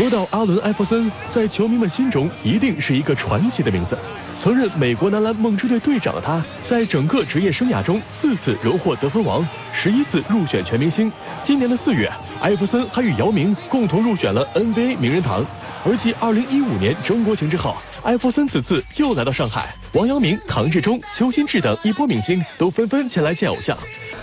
说到阿伦·艾弗森，在球迷们心中一定是一个传奇的名字。曾任美国男篮梦之队队长的他，在整个职业生涯中四次荣获得分王，十一次入选全明星。今年的四月，艾弗森还与姚明共同入选了 NBA 名人堂。而继2015年中国行之后，艾弗森此次又来到上海，王阳明、唐志忠、邱心志等一波明星都纷纷前来见偶像。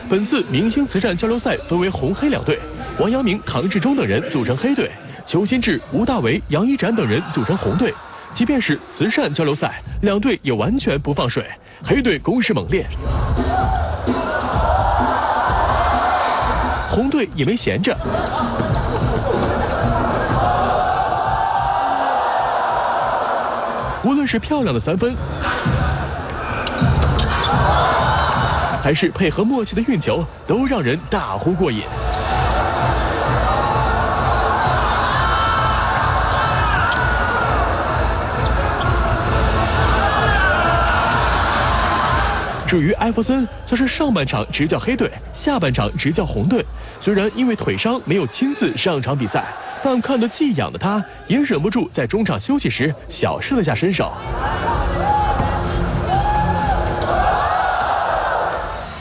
本次明星慈善交流赛分为红黑两队，王阳明、唐志忠等人组成黑队，邱心志、吴大维、杨一展等人组成红队。即便是慈善交流赛，两队也完全不放水，黑队攻势猛烈，红队也没闲着。无论是漂亮的三分。还是配合默契的运球，都让人大呼过瘾。至于艾弗森，则是上半场执教黑队，下半场执教红队。虽然因为腿伤没有亲自上场比赛，但看得技痒的他，也忍不住在中场休息时小试了下身手。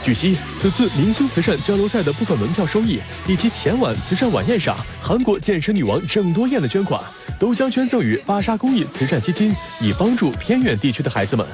据悉，此次明星慈善交流赛的部分门票收益，以及前晚慈善晚宴上韩国健身女王郑多燕的捐款，都将捐赠予巴沙公益慈善基金，以帮助偏远地区的孩子们。